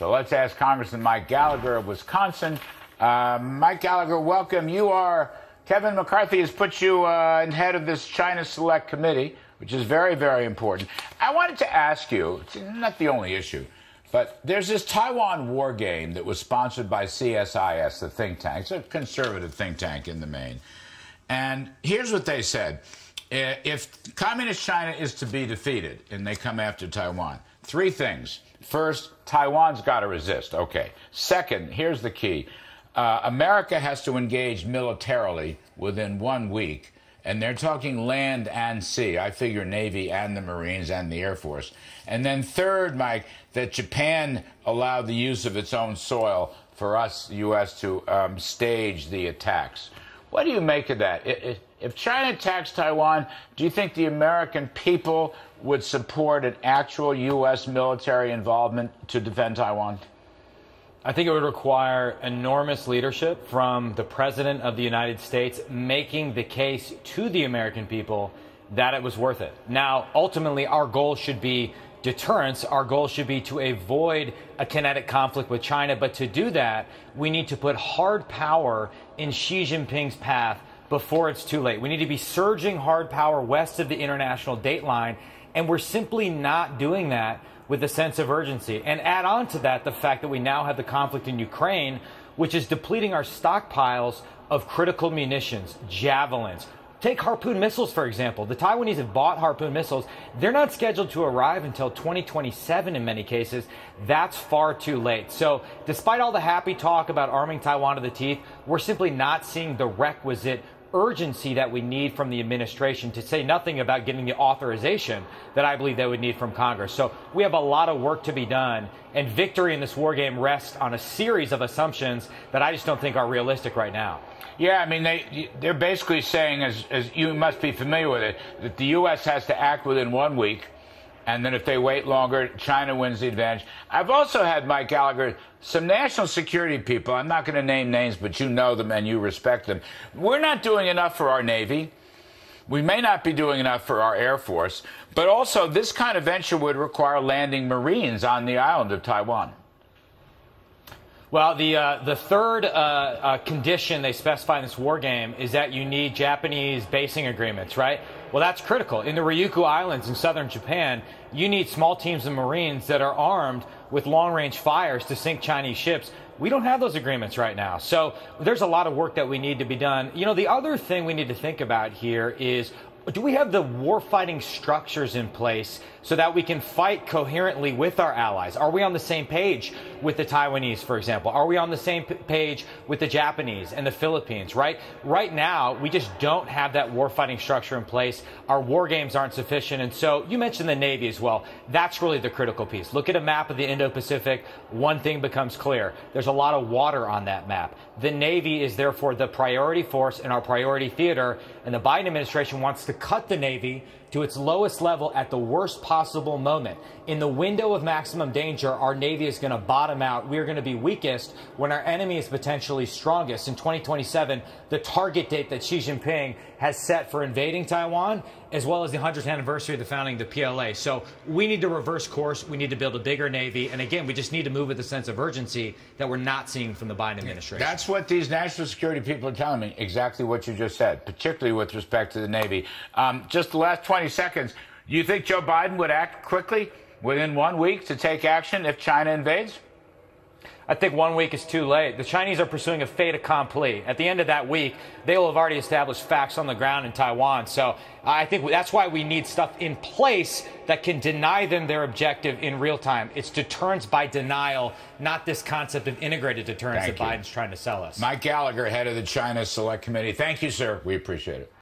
So let's ask Congressman Mike Gallagher of Wisconsin. Uh, Mike Gallagher, welcome. You are, Kevin McCarthy has put you uh, in head of this China Select Committee, which is very, very important. I wanted to ask you, it's not the only issue, but there's this Taiwan war game that was sponsored by CSIS, the think tank. It's a conservative think tank in the main. And here's what they said. If communist China is to be defeated and they come after Taiwan, three things. First, Taiwan's got to resist. Okay. Second, here's the key uh, America has to engage militarily within one week. And they're talking land and sea. I figure Navy and the Marines and the Air Force. And then third, Mike, that Japan allowed the use of its own soil for us, the U.S., to um, stage the attacks. What do you make of that? If China attacks Taiwan, do you think the American people would support an actual U.S. military involvement to defend Taiwan? I think it would require enormous leadership from the President of the United States making the case to the American people that it was worth it. Now, ultimately, our goal should be deterrence. Our goal should be to avoid a kinetic conflict with China. But to do that, we need to put hard power in Xi Jinping's path before it's too late. We need to be surging hard power west of the international date line. And we're simply not doing that with a sense of urgency. And add on to that the fact that we now have the conflict in Ukraine, which is depleting our stockpiles of critical munitions, javelins. Take Harpoon missiles, for example. The Taiwanese have bought Harpoon missiles. They're not scheduled to arrive until 2027 in many cases. That's far too late. So, despite all the happy talk about arming Taiwan to the teeth, we're simply not seeing the requisite urgency that we need from the administration, to say nothing about getting the authorization that I believe they would need from Congress. So we have a lot of work to be done, and victory in this war game rests on a series of assumptions that I just don't think are realistic right now. Yeah, I mean, they, they're basically saying, as, as you must be familiar with it, that the U.S. has to act within one week and then if they wait longer, China wins the advantage. I've also had, Mike Gallagher, some national security people. I'm not going to name names, but you know them and you respect them. We're not doing enough for our Navy. We may not be doing enough for our Air Force, but also this kind of venture would require landing Marines on the island of Taiwan. Well, the uh, the third uh, uh, condition they specify in this war game is that you need Japanese basing agreements, right? Well, that's critical. In the Ryukyu Islands in southern Japan, you need small teams of Marines that are armed with long range fires to sink Chinese ships. We don't have those agreements right now. So there's a lot of work that we need to be done. You know, the other thing we need to think about here is do we have the warfighting structures in place so that we can fight coherently with our allies? Are we on the same page with the Taiwanese, for example? Are we on the same page with the Japanese and the Philippines, right? Right now, we just don't have that warfighting structure in place. Our war games aren't sufficient. And so you mentioned the Navy as well. That's really the critical piece. Look at a map of the Indo-Pacific. One thing becomes clear. There's a lot of water on that map. The Navy is therefore the priority force in our priority theater. And the Biden administration wants to cut the Navy to its lowest level at the worst possible moment. In the window of maximum danger, our Navy is going to bottom out. We are going to be weakest when our enemy is potentially strongest. In 2027, the target date that Xi Jinping has set for invading Taiwan, as well as the 100th anniversary of the founding of the PLA. So we need to reverse course. We need to build a bigger Navy. And again, we just need to move with a sense of urgency that we're not seeing from the Biden administration. That's what these national security people are telling me, exactly what you just said, particularly with respect to the Navy. Um, just the last 20 seconds. Do you think Joe Biden would act quickly within one week to take action if China invades? I think one week is too late. The Chinese are pursuing a fait accompli. At the end of that week, they will have already established facts on the ground in Taiwan. So I think that's why we need stuff in place that can deny them their objective in real time. It's deterrence by denial, not this concept of integrated deterrence Thank that you. Biden's trying to sell us. Mike Gallagher, head of the China Select Committee. Thank you, sir. We appreciate it.